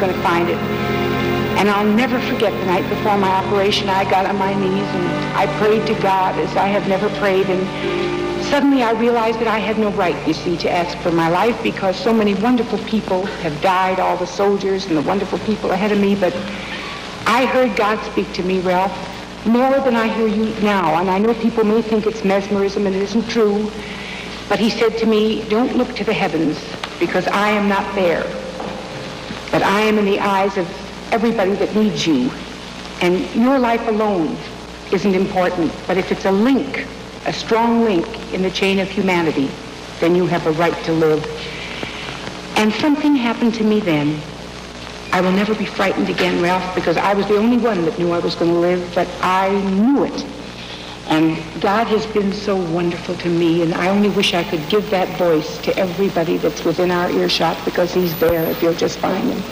going to find it. And I'll never forget the night before my operation, I got on my knees and I prayed to God as I have never prayed. And suddenly I realized that I had no right, you see, to ask for my life because so many wonderful people have died, all the soldiers and the wonderful people ahead of me. But I heard God speak to me, Ralph, more than I hear you now. And I know people may think it's mesmerism and it isn't true. But he said to me, don't look to the heavens because I am not there. I am in the eyes of everybody that needs you. And your life alone isn't important, but if it's a link, a strong link in the chain of humanity, then you have a right to live. And something happened to me then. I will never be frightened again, Ralph, because I was the only one that knew I was going to live, but I knew it. And God has been so wonderful to me, and I only wish I could give that voice to everybody that's within our earshot because he's there if you'll just find him.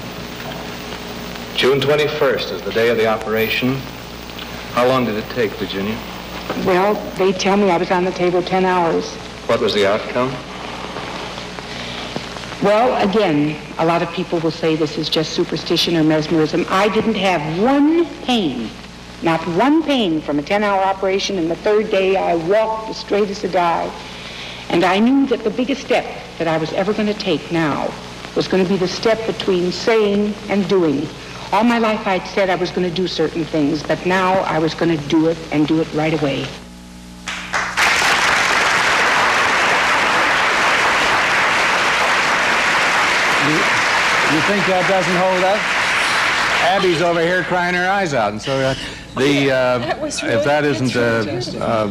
June 21st is the day of the operation. How long did it take, Virginia? Well, they tell me I was on the table 10 hours. What was the outcome? Well, again, a lot of people will say this is just superstition or mesmerism. I didn't have one pain, not one pain from a 10-hour operation, and the third day I walked as straight as a die. And I knew that the biggest step that I was ever going to take now was going to be the step between saying and doing. All my life I'd said I was going to do certain things, but now I was going to do it and do it right away. You, you think that doesn't hold up? Abby's over here crying her eyes out, and so uh, the uh, That was if that really isn't a, a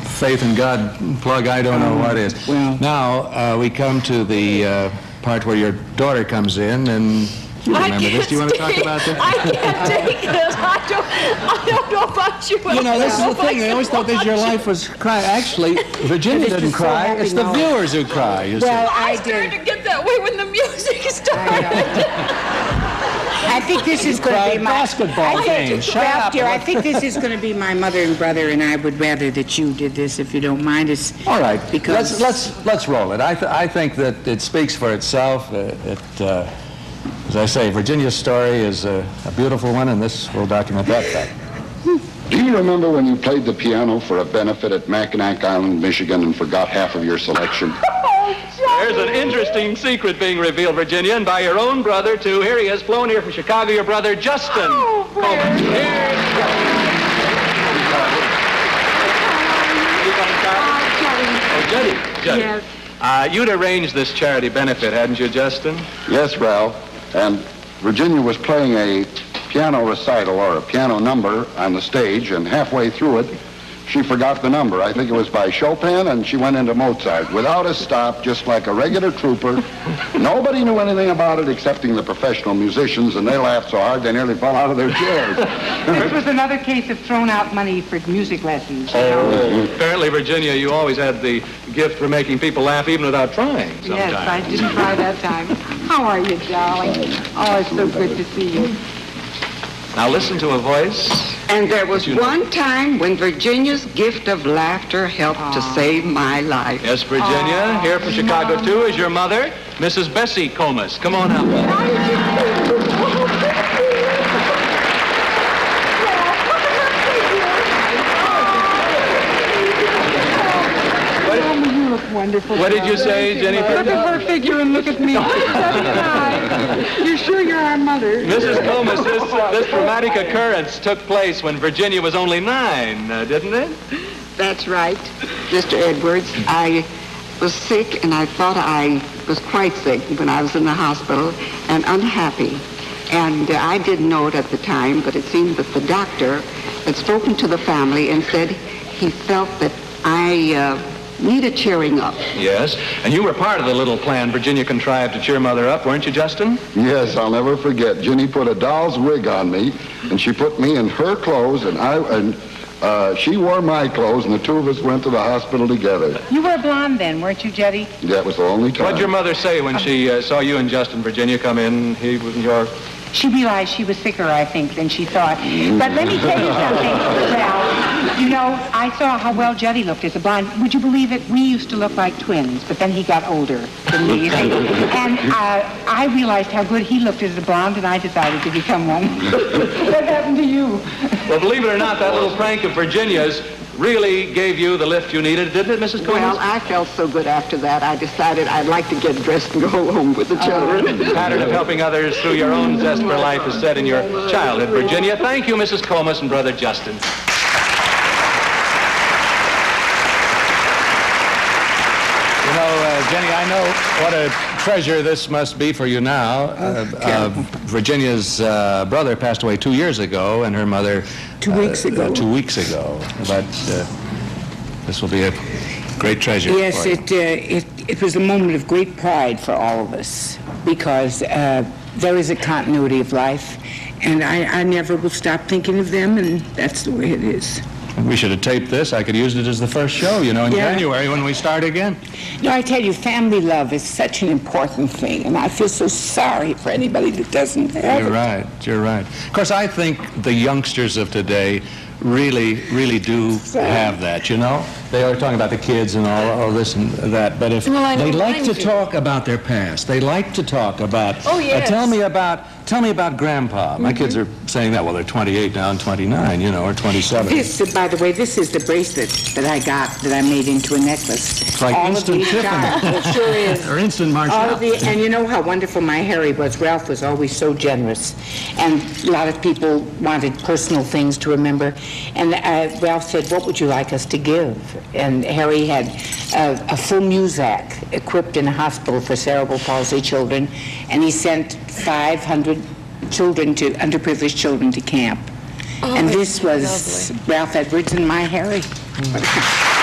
faith in God plug, I don't know what is. Well- now uh, we come to the uh, part where your daughter comes in, and you remember this. can't Do you want to talk about this? I can't take it. I don't, I don't know about you. You know, this is I the thing. know They always thought that your life was crying. Actually, Virginia But it's didn't just so cry. It's the viewers who cry. You see. Well, I I started did. to get that way when the music started. I think this is going to be my basketball I think- games. Shut Ralph, up. dear, I think this is going to be my mother and brother, and I would rather that you did this if you don't mind. It's All right, Because- let's let's let's roll it. I th- I think that it speaks for itself. Uh, it, uh, as I say, Virginia's story is a, a beautiful one, and this will document that fact. Do you remember when you played the piano for a benefit at Mackinac Island, Michigan, and forgot half of your selection? There's an interesting secret being revealed, Virginia, and by your own brother, too. Here he has flown here from Chicago, your brother, Justin. Oh, Coleman. Here. You coming, Charlie? Oh, Jetty. Jetty. Yes. Uh, you'd arranged this charity benefit, hadn't you, Justin? Yes, Ralph. And Virginia was playing a piano recital or a piano number on the stage, and halfway through it, she forgot the number. I think it was by Chopin, and she went into Mozart without a stop, just like a regular trooper. Nobody knew anything about it excepting the professional musicians, and they laughed so hard they nearly fell out of their chairs. This was another case of thrown out money for music lessons. you know. Oh, apparently, Virginia, you always had the gift for making people laugh even without trying sometimes. Yes, I didn't try that time. How are you, darling? Oh, it's so good to see you. Now listen to a voice. And there was you know- one time when Virginia's gift of laughter helped to save my life. Yes, Virginia, here from Chicago, too, is your mother, Mrs. Bessie Komiss. Come on out. Oh, you look wonderful. What did you say, Jenny? Look at her figure and look at me. You're sure you're our mother? Mrs. Komiss, this, this dramatic occurrence took place when Virginia was only nine, uh, didn't it? That's right, Mr. Edwards. I was sick, and I thought I was quite sick when I was in the hospital and unhappy. And uh, I didn't know it at the time, but it seemed that the doctor had spoken to the family and said he felt that I uh, needed cheering up. Yes, and you were part of the little plan Virginia contrived to cheer Mother up, weren't you, Justin? Yes, I'll never forget. Ginny put a doll's wig on me, and she put me in her clothes, and I and uh, she wore my clothes, and the two of us went to the hospital together. You were blonde then, weren't you, Jetty? That was the only time. What'd your mother say when she uh, saw you and Justin, Virginia, come in? He was your... She realized she was sicker, I think, than she thought. But let me tell you something, Ralph. You know, I saw how well Juddie looked as a blonde. Would you believe it? We used to look like twins, but then he got older than me. and uh, I realized how good he looked as a blonde, and I decided to become one. what happened to you? Well, believe it or not, that little prank of Virginia's really gave you the lift you needed, didn't it, Mrs. Coleman? Well, I felt so good after that, I decided I'd like to get dressed and go home with the children. The pattern of helping others through your own zest for life is set in your childhood, Virginia. Thank you, Mrs. Komiss and Brother Justin. You know, uh, Jenny, I know what a treasure this must be for you now. Uh, uh, Virginia's uh, brother passed away two years ago, and her mother... Two weeks uh, ago. two weeks ago. But uh, this will be a great treasure Yes, it, uh, it, it was a moment of great pride for all of us because uh, there is a continuity of life, and I, I never will stop thinking of them, and that's the way it is. We should have taped this. I could use it as the first show, you know, in Yeah. January when we start again. Know, I tell you, family love is such an important thing, and I feel so sorry for anybody that doesn't have You're it. right. You're right. Of course, I think the youngsters of today really, really do have that, you know? They are talking about the kids and all, all this and that, but if Well, they like to do. talk about their past, they like to talk about, Oh, uh, yes. tell me about, tell me about grandpa. My kids are saying that, well, they're 28 now and 29, you know, or 27. This, uh, by the way, this is the bracelet that I got that I made into a necklace. It's like All instant of these Tiffany. it sure is. Or instant Marshall. All of the, and you know how wonderful my Harry was. Ralph was always so generous, and a lot of people wanted personal things to remember. And uh, Ralph said, "What would you like us to give?" And Harry had a, a full Muzak equipped in a hospital for cerebral palsy children, and he sent 500 children to underprivileged children to camp. and this was Ralph Edwards and my Harry. The